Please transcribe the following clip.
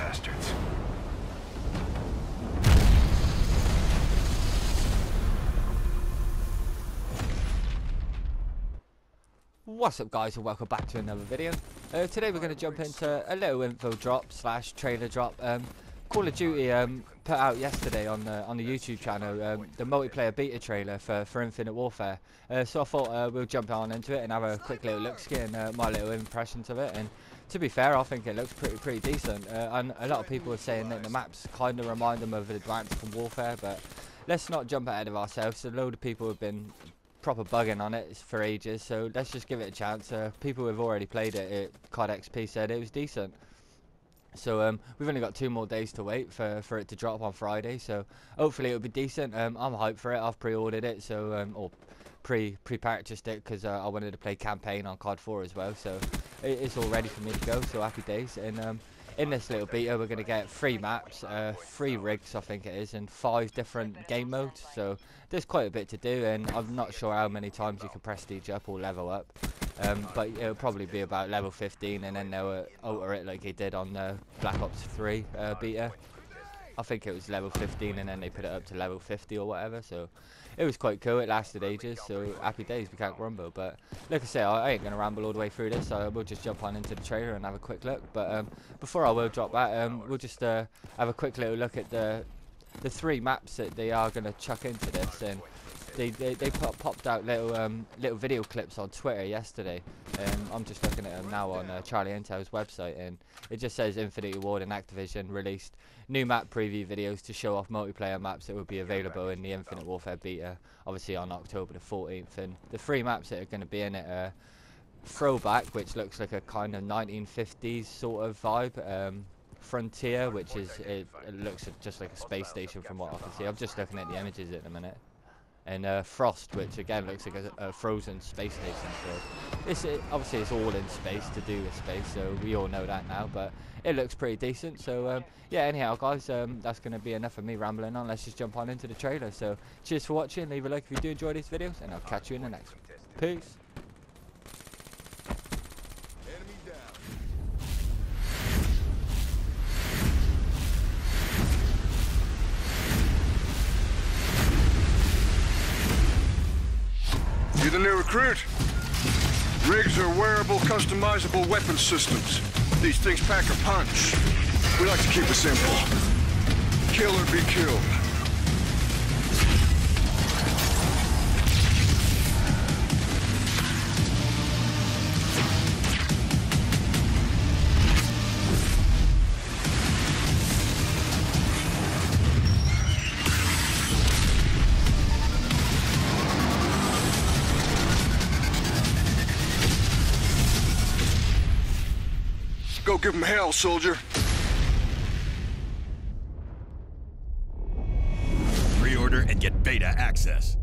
bastards. What's up guys and welcome back to another video. Uh, today we're going to jump into a little info drop slash trailer drop. Um, Call of Duty um, put out yesterday on the on the YouTube channel um, the multiplayer beta trailer for, for Infinite Warfare. Uh, so I thought uh, we'll jump on into it and have a quick little look and uh, my little impressions of it. And to be fair, I think it looks pretty pretty decent. Uh, and a lot of people are saying that the maps kind of remind them of Advanced Warfare, but let's not jump ahead of ourselves. A load of people have been proper bugging on it for ages, so let's just give it a chance. Uh, people who've already played it, it COD XP said it was decent. So um, we've only got two more days to wait for, for it to drop on Friday. So hopefully it'll be decent. Um, I'm hyped for it. I've pre-ordered it, so um, or pre pre-purchased it because uh, I wanted to play campaign on COD 4 as well. So it, it's all ready for me to go. So happy days. And um, in this little beta, we're going to get three maps, uh, three rigs, I think it is, and five different game modes. So there's quite a bit to do, and I'm not sure how many times you can prestige up or level up. Um, but it'll probably be about level 15 and then they'll uh, alter it like they did on the Black Ops 3 uh, beta. I think it was level 15 and then they put it up to level 50 or whatever. So it was quite cool. It lasted ages. So happy days. We can't grumble. But like I say, I ain't to ramble all the way through this. So we'll just jump on into the trailer and have a quick look. But um, before I will drop that, um, we'll just uh, have a quick little look at the the three maps that they are to chuck into this. And they they, they pop, popped out little um, little video clips on Twitter yesterday. Um, I'm just looking at them now on uh, Charlie Intel's website, and it just says Infinity Ward and Activision released new map preview videos to show off multiplayer maps that will be available in the Infinite Warfare beta, obviously on October the 14th. And the three maps that are going to be in it are Throwback, which looks like a kind of 1950s sort of vibe. Um, Frontier, which is it, it, looks just like a space station from what I can see. I'm just looking at the images at the minute and uh, Frost, which again looks like a, a frozen space station. So it's it, obviously it's all in space to do with space, so we all know that now. But it looks pretty decent. So um, yeah, anyhow, guys, um, that's going to be enough of me rambling on. Let's just jump on into the trailer. So cheers for watching. Leave a like if you do enjoy these videos, and I'll catch you in the next one. Peace. You the new recruit? Rigs are wearable, customizable weapon systems. These things pack a punch. We like to keep it simple. Kill or be killed. Go give him hell, soldier. Pre-order and get beta access.